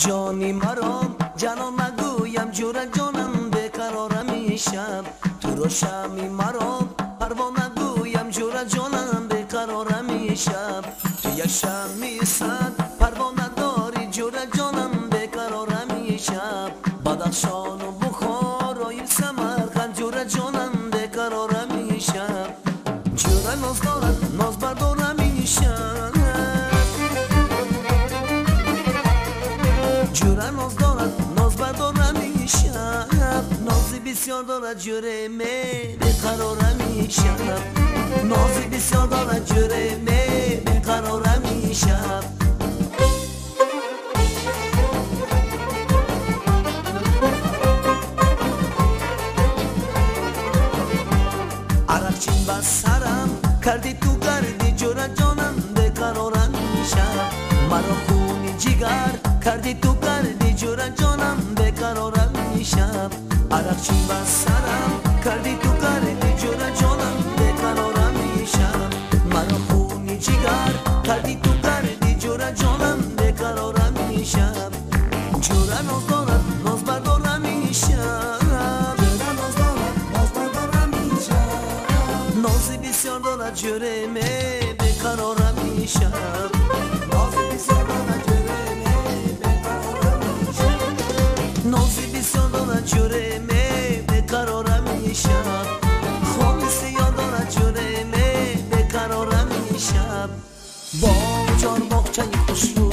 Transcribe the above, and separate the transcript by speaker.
Speaker 1: جانی مرا جانان نگویم جور جانم بقرار میشم. تو رو شمی مرا پروا نگویم جور جانم بقرار میشم. تو یک شمی صد پروا نداری جور جانم بقرار میشم. بدخشان و بسیار دارد جوره می قرار میشم نازی بسیار دارد جوره می قرار میشم عرق بس سرم کردی تو گردی جوره جانم بقرارم میشم مرا خونی جگر کردی تو арақчӣ ба сарам кардӣ ту каре беҷора ҷонам беқарора мешавам маро хуни ҷигар кардӣ ту каре беҷора ҷонам беқарора мешавам ҷура ноз дорад ноз бардора мешавам нози бисёр дорад ҷӯре ме беқарора мешавам нози бисёр дорад Deus